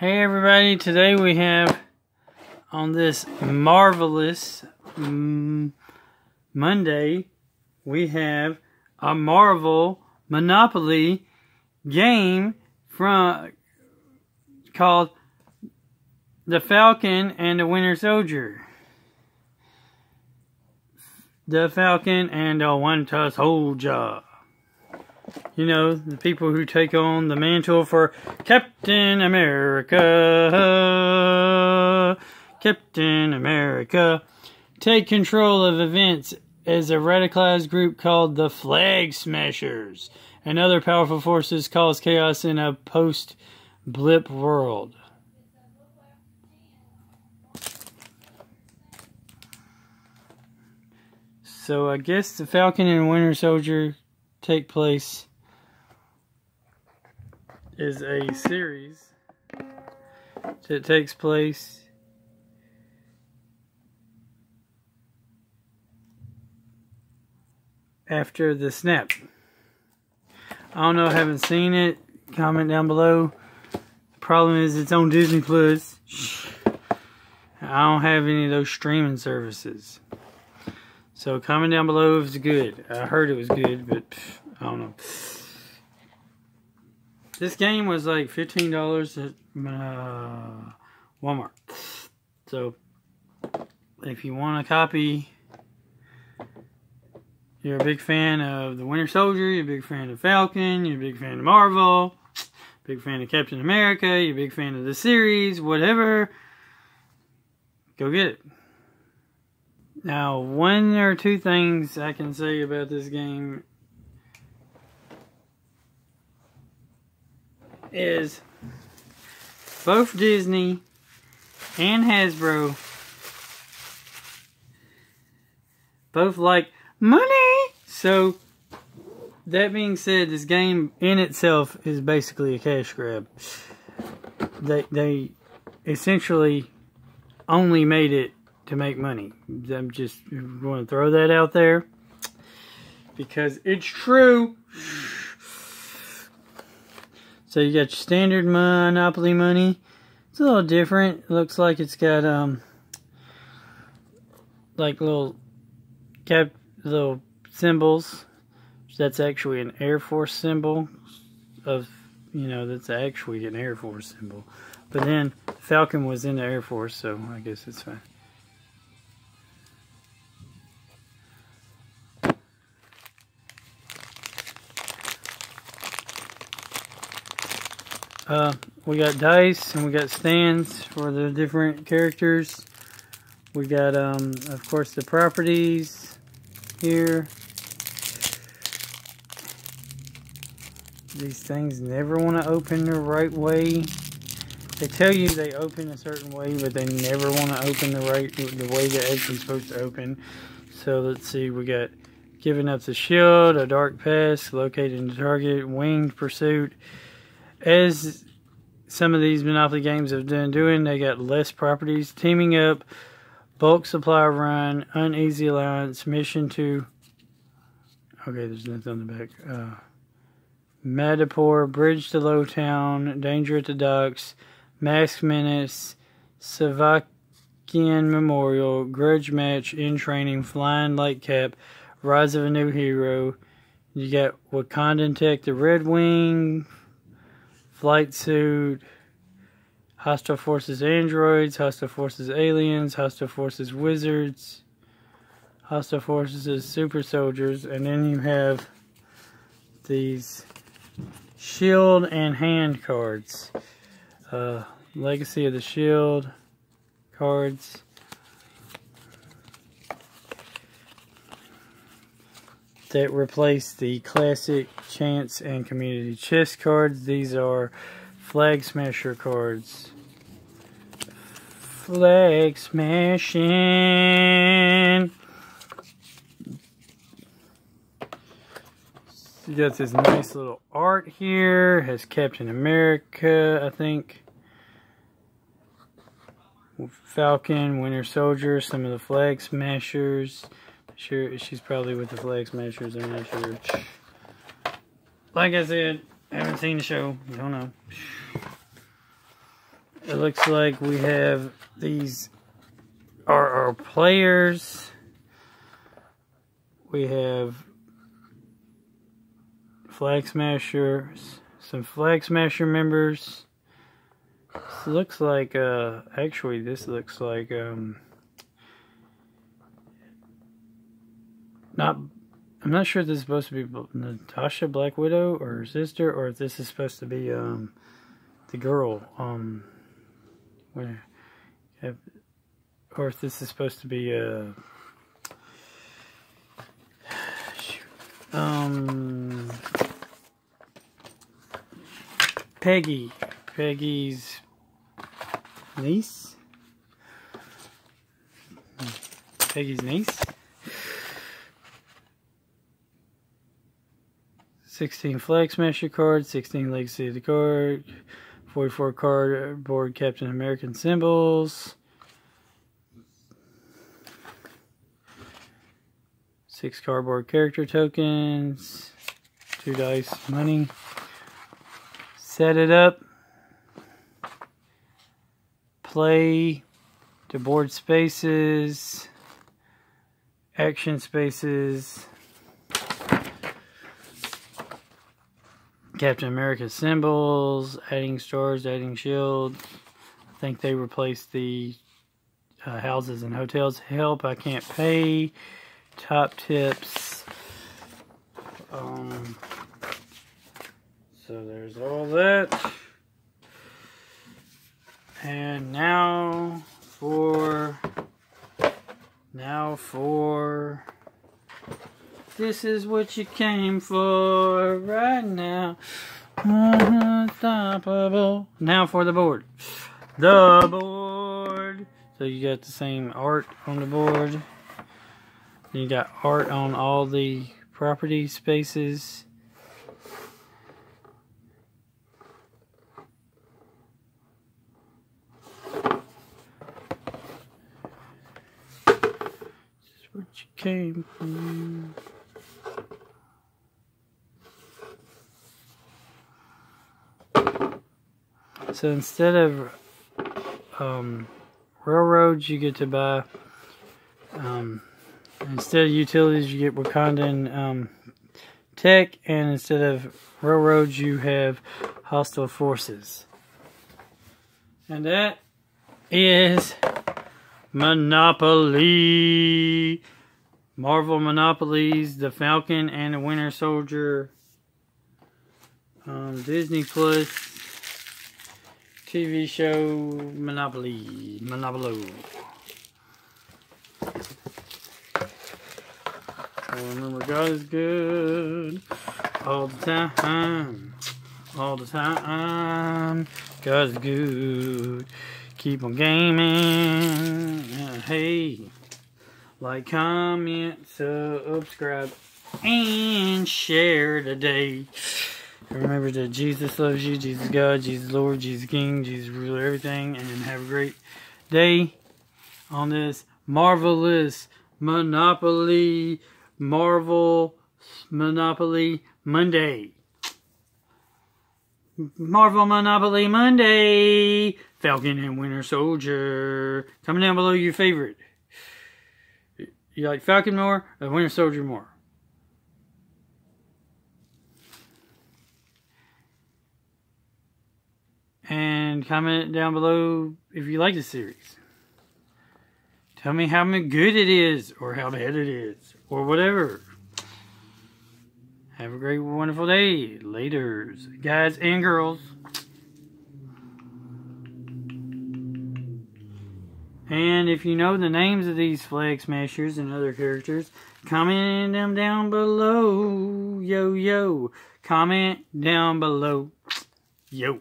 Hey everybody, today we have on this marvelous mm, Monday, we have a Marvel Monopoly game from called The Falcon and the Winter Soldier. The Falcon and the Winter Soldier. You know, the people who take on the mantle for Captain America. Captain America. Take control of events as a radicalized group called the Flag Smashers and other powerful forces cause chaos in a post blip world. So I guess the Falcon and Winter Soldier take place is a series that takes place after the snap. I don't know, haven't seen it. Comment down below. The problem is it's on Disney Plus. I don't have any of those streaming services. So comment down below if it's good. I heard it was good, but I don't know. This game was like $15 at uh, Walmart. So if you want a copy, you're a big fan of the Winter Soldier, you're a big fan of Falcon, you're a big fan of Marvel, big fan of Captain America, you're a big fan of the series, whatever, go get it. Now, one or two things I can say about this game is both Disney and Hasbro both like money. So, that being said, this game in itself is basically a cash grab. They, they essentially only made it to make money. I'm just going to throw that out there because it's true. So you got your standard Monopoly money. It's a little different. It looks like it's got um like little cap little symbols. That's actually an Air Force symbol of you know that's actually an Air Force symbol. But then Falcon was in the Air Force, so I guess it's fine. Uh, we got dice and we got stands for the different characters. We got, um, of course, the properties here. These things never want to open the right way. They tell you they open a certain way, but they never want to open the right the way they're actually supposed to open. So let's see, we got giving up the shield, a dark pass, locating the target, winged pursuit as some of these Monopoly games have been doing, they got less properties. Teaming up, bulk supply run, uneasy alliance, mission to. Okay, there's nothing on the back. Uh, Madripoor, Bridge to Lowtown, Danger at the Docks, Mask Menace, Sokovian Memorial, Grudge Match, In Training, Flying Light Cap, Rise of a New Hero. You got Wakandan Tech, the Red Wing, Flight Suit, Hostile Forces Androids, Hostile Forces Aliens, Hostile Forces Wizards, Hostile Forces Super Soldiers, and then you have these Shield and Hand cards. Uh, Legacy of the Shield cards. That replace the classic chance and community chest cards. These are flag smasher cards. Flag smashing. You got this nice little art here. Has Captain America, I think. Falcon, Winter Soldier, some of the flag smashers. Sure, she's probably with the Flag Smashers. I'm not sure. Like I said, I haven't seen the show. Don't know. it looks like we have these are our players. We have Flag Smashers, some Flag Smasher members. This looks like, uh, actually, this looks like, um, not, I'm not sure if this is supposed to be Natasha Black Widow or her sister, or if this is supposed to be, um, the girl, um, where, or if this is supposed to be, uh, um, Peggy. Peggy's niece. Peggy's niece. 16 Flag Smasher card, 16 Legacy of the card, 44 cardboard Captain American symbols, 6 cardboard character tokens, 2 dice money. Set it up, play to board spaces, action spaces, Captain America symbols, adding stars, adding shields. I think they replaced the uh, houses and hotels. Help, I can't pay. Top tips. Um, so there's all that. And now for, now for, this is what you came for right now. Unstoppable. Now for the board. The board. So you got the same art on the board. You got art on all the property spaces. This is what you came from. So instead of um, railroads, you get to buy, um, instead of utilities, you get Wakandan um, tech, and instead of railroads, you have hostile forces. And that is Monopoly. Marvel Monopolies, The Falcon and the Winter Soldier. Um, Disney Plus. TV show Monopoly. Monopoly. remember God is good all the time. All the time. God is good. Keep on gaming. hey. Like, comment, subscribe, and share today. Remember that Jesus loves you, Jesus God, Jesus Lord, Jesus King, Jesus ruler everything, and have a great day on this marvelous Monopoly, Marvel Monopoly Monday. Marvel Monopoly Monday. Falcon and Winter Soldier. Comment down below your favorite. You like Falcon more or Winter Soldier more? Comment down below if you like the series. Tell me how good it is or how bad it is or whatever. Have a great, wonderful day. Laters, guys and girls. And if you know the names of these Flag Smashers and other characters, comment them down below. Yo, yo. Comment down below. Yo.